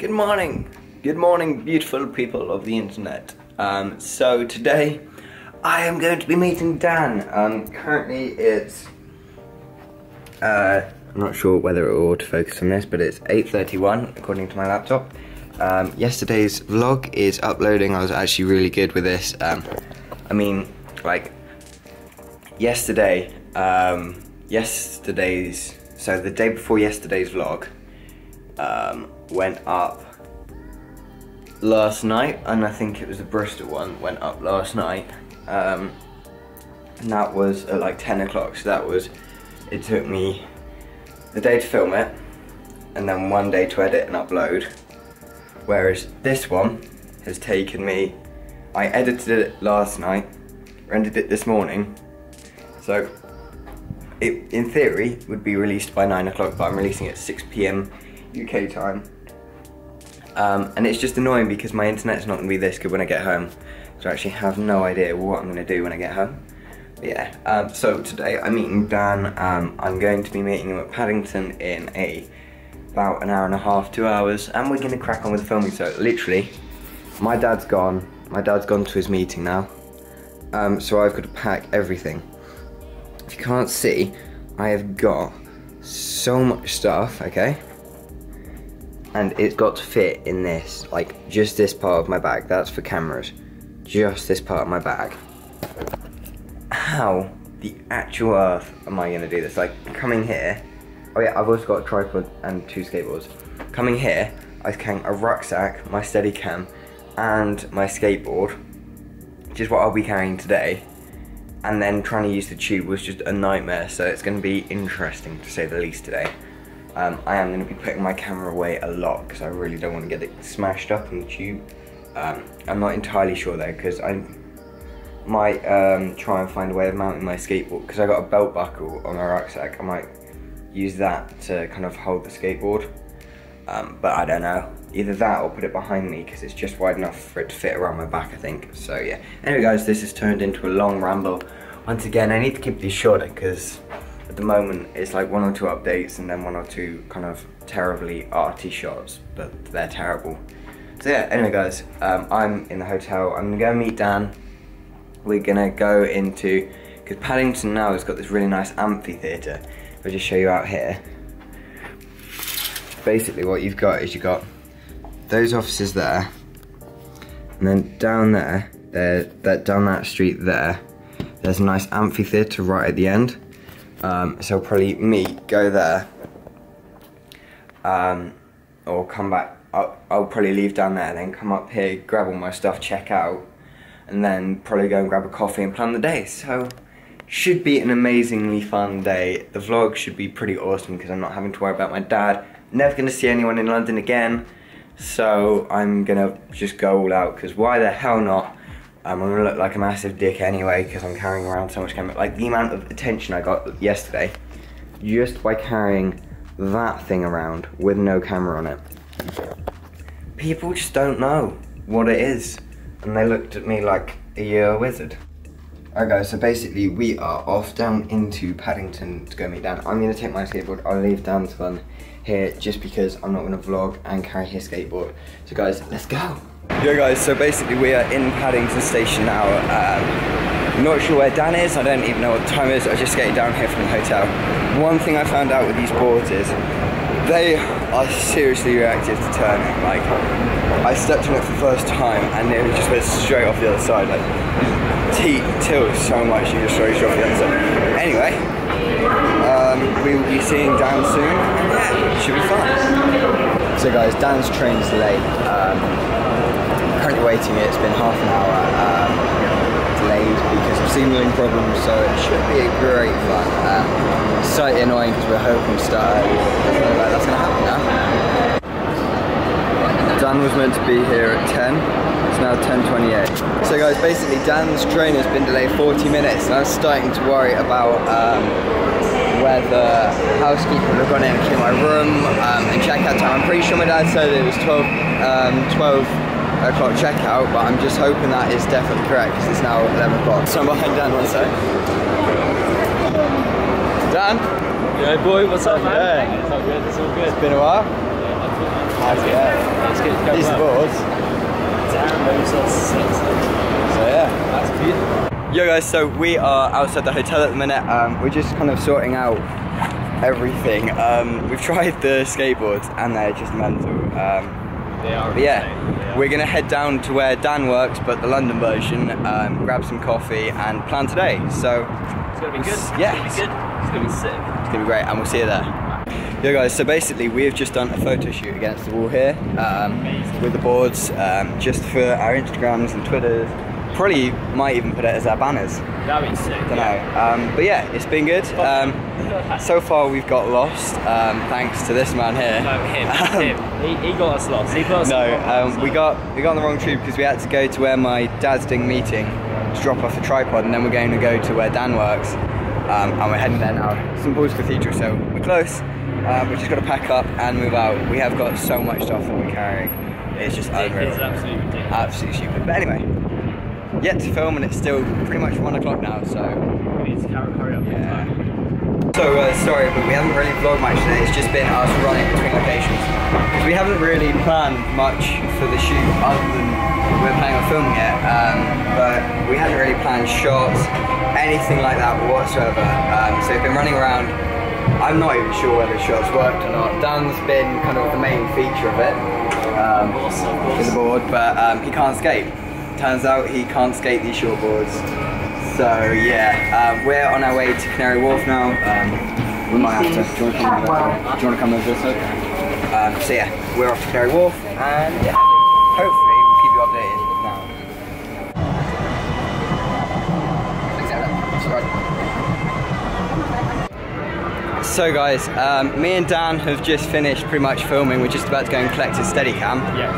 Good morning. Good morning, beautiful people of the internet. Um, so today I am going to be meeting Dan. Um, currently it's, uh, I'm not sure whether it will autofocus on this, but it's 8.31 according to my laptop. Um, yesterday's vlog is uploading. I was actually really good with this. Um, I mean, like, yesterday, um, yesterday's, so the day before yesterday's vlog, um, went up last night, and I think it was the Bristol one went up last night. Um, and that was at like 10 o'clock, so that was, it took me the day to film it, and then one day to edit and upload. Whereas this one has taken me, I edited it last night, rendered it this morning, so it, in theory, would be released by 9 o'clock, but I'm releasing it at 6 p.m. UK time. Um, and it's just annoying because my internet's not going to be this good when I get home. So I actually have no idea what I'm going to do when I get home. But yeah, um, so today I'm meeting Dan. Um, I'm going to be meeting him at Paddington in a about an hour and a half, two hours. And we're going to crack on with the filming. So literally, my dad's gone. My dad's gone to his meeting now. Um, so I've got to pack everything. If you can't see, I have got so much stuff, okay? And it's got to fit in this, like just this part of my bag. That's for cameras. Just this part of my bag. How the actual earth am I gonna do this? Like coming here, oh yeah, I've also got a tripod and two skateboards. Coming here, I can a rucksack, my Steadicam, and my skateboard, which is what I'll be carrying today. And then trying to use the tube was just a nightmare, so it's gonna be interesting to say the least today. Um, I am going to be putting my camera away a lot because I really don't want to get it smashed up in the tube. Um, I'm not entirely sure though because I might um, try and find a way of mounting my skateboard because I got a belt buckle on my rucksack. I might use that to kind of hold the skateboard. Um, but I don't know. Either that or put it behind me because it's just wide enough for it to fit around my back I think. So yeah. Anyway guys, this has turned into a long ramble. Once again, I need to keep these shorter because at the moment it's like one or two updates and then one or two kind of terribly arty shots, but they're terrible. So yeah, anyway guys, um, I'm in the hotel. I'm gonna go meet Dan. We're gonna go into, because Paddington now has got this really nice amphitheatre. I'll just show you out here. Basically what you've got is you've got those offices there, and then down there, there, that down that street there, there's a nice amphitheatre right at the end. Um, so probably meet, go there, um, or come back. I'll, I'll, probably leave down there, then come up here, grab all my stuff, check out, and then probably go and grab a coffee and plan the day. So should be an amazingly fun day. The vlog should be pretty awesome because I'm not having to worry about my dad. Never gonna see anyone in London again. So I'm gonna just go all out because why the hell not? I'm gonna look like a massive dick anyway because I'm carrying around so much camera. Like the amount of attention I got yesterday just by carrying that thing around with no camera on it. People just don't know what it is. And they looked at me like, are you a wizard? Alright guys, so basically we are off down into Paddington to go meet Dan. I'm gonna take my skateboard, I'll leave Dan's one here just because I'm not gonna vlog and carry his skateboard. So guys, let's go. Yo guys, so basically we are in Paddington Station now. Um, not sure where Dan is, I don't even know what time it is, I just getting down here from the hotel. One thing I found out with these boards is they are seriously reactive to turning. Like, I stepped on it for the first time and it just went straight off the other side. Like, T tilts so much, you just throw straight off the other side. Anyway, um, we will be seeing Dan soon, yeah, should be fun. So guys, Dan's train's late. Um, currently waiting it. It's been half an hour um, delayed because of signaling problems, so it should be a great fun. Um, slightly annoying because we're hoping to start early. That's to happen now. Dan was meant to be here at 10. It's now 10.28. So guys, basically Dan's train has been delayed 40 minutes and I'm starting to worry about um, whether housekeeper would have gone in and cleaned my room um, and check out time. I'm pretty sure my dad said it was 12, um, 12 o'clock checkout, but I'm just hoping that is definitely correct because it's now 11 o'clock. So I'm behind Dan, one sec. Dan? Yeah, boy, what's up, man? Yeah. It's all good, it's all good. It's been a while? Yeah, How's it going? it's good to go These boards. Damn, those are six. So yeah. That's beautiful. Yo guys, so we are outside the hotel at the minute. Um, we're just kind of sorting out everything. Um, we've tried the skateboards and they're just mental. Um, They are. but yeah, are. we're gonna head down to where Dan works, but the London version, um, grab some coffee and plan today. So It's gonna be good. Yeah. It's gonna be good. It's gonna be sick. It's gonna be great, and we'll see you there. Yo guys, so basically we've just done a photo shoot against the wall here um, with the boards, um, just for our Instagrams and Twitters. Probably might even put it as our banners. That'd be sick. Don't know. Um, but yeah, it's been good. Um, so far we've got lost, um, thanks to this man here. No, him. Um, him. He, he got us lost. He put us No, on the wrong um, we got we got on the wrong tube because we had to go to where my dad's doing meeting to drop off the tripod, and then we're going to go to where Dan works, um, and we're heading there now. St Paul's Cathedral, so we're close. Um, we've just got to pack up and move out. We have got so much stuff that we're carrying. It's just unreal. It's absolutely ridiculous. Absolutely stupid. But anyway, yet to film, and it's still pretty much one o'clock now. So We need to hurry, up. yeah. So uh, sorry, but we haven't really vlogged much today. It's just been us running between locations we haven't really planned much for the shoot other than we're planning on filming it. Um, but we hadn't really planned shots, anything like that whatsoever. Um, so we've been running around. I'm not even sure whether the shots worked or not. Dan's been kind of the main feature of it. Um, with the board, but um, he can't skate. Turns out he can't skate these short boards. So yeah, um, we're on our way to Canary Wharf now. Um, we might have to. Do you want to come over? Do you want to come over this way? Um, so yeah, we're off to Canary Wharf, and yeah, hopefully we'll keep you updated now. So guys, um, me and Dan have just finished pretty much filming. We're just about to go and collect his Steadicam. Yeah.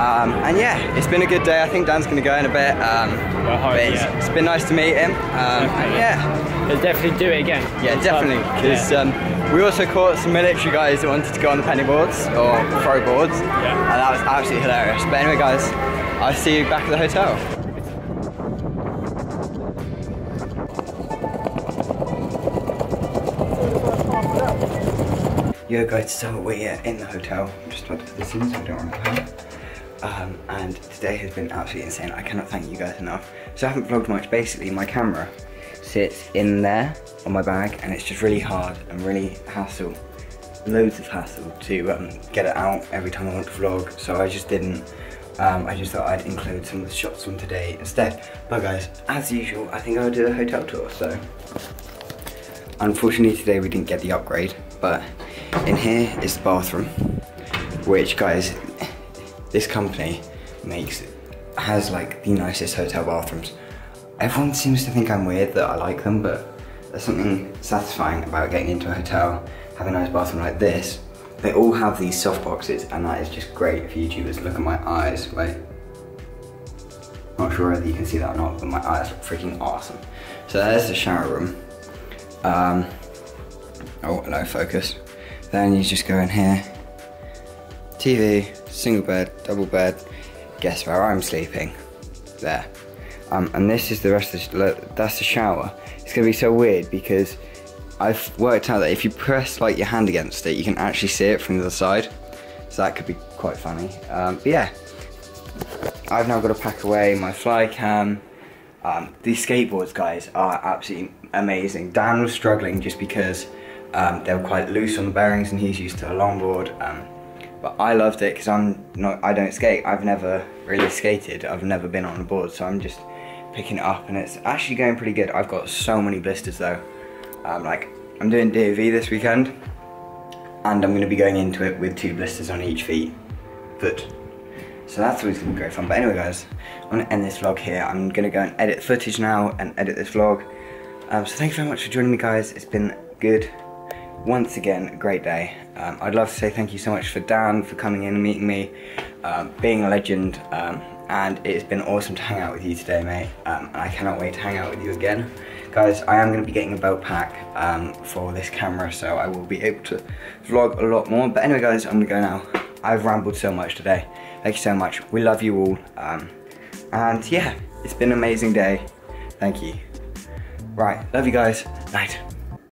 Um, and yeah, it's been a good day. I think Dan's going to go in a bit. Well, but it's, yeah. it's been nice to meet him. Um, yeah, We'll definitely do it again. yeah, definitely. Because Yeah. um, we also caught some military guys that wanted to go on the penny boards or throw boards. Yeah. And that was absolutely hilarious. But anyway, guys, I'll see you back at the hotel. Yo guys, so we're in the hotel. I'm just about to put this in so I don't run behind. Um, and today has been absolutely insane. I cannot thank you guys enough. So I haven't vlogged much. Basically, my camera sits in there on my bag, and it's just really hard and really hassle, loads of hassle to um, get it out every time I want to vlog. So I just didn't. Um, I just thought I'd include some of the shots from today instead. But guys, as usual, I think I'll do the hotel tour. So unfortunately today we didn't get the upgrade, but in here is the bathroom, which guys, this company makes has like the nicest hotel bathrooms. Everyone seems to think I'm weird that I like them, but there's something satisfying about getting into a hotel, having a nice bathroom like this. They all have these soft boxes, and that is just great for YouTubers. Look at my eyes, wait. Not sure whether you can see that or not, but my eyes look freaking awesome. So there's the shower room. Um, oh, hello, focus. Then you just go in here. TV, single bed, double bed. Guess where I'm sleeping? There. Um, and this is the rest of the, that's the shower. It's gonna be so weird because I've worked out that if you press like your hand against it, you can actually see it from the other side. So that could be quite funny. Um, but yeah, I've now got to pack away my fly cam. Um, these skateboards, guys, are absolutely amazing. Dan was struggling just because um, they were quite loose on the bearings and he's used to a longboard. Um, but I loved it because I'm not, I don't skate. I've never really skated. I've never been on a board, so I'm just picking it up and it's actually going pretty good. I've got so many blisters though. Um, like, I'm doing DofE this weekend and I'm going to be going into it with two blisters on each feet, foot. So that's always gonna be great fun. But anyway guys, I'm gonna end this vlog here. I'm gonna go and edit footage now and edit this vlog. Um, so thank you very much for joining me guys. It's been good. Once again, a great day. Um, I'd love to say thank you so much for Dan for coming in and meeting me, um, being a legend, um, and it's been awesome to hang out with you today, mate. Um, and I cannot wait to hang out with you again. Guys, I am going to be getting a belt pack um, for this camera, so I will be able to vlog a lot more. But anyway, guys, I'm going to go now. I've rambled so much today. Thank you so much. We love you all. Um, and yeah, it's been an amazing day. Thank you. Right, love you guys. Night.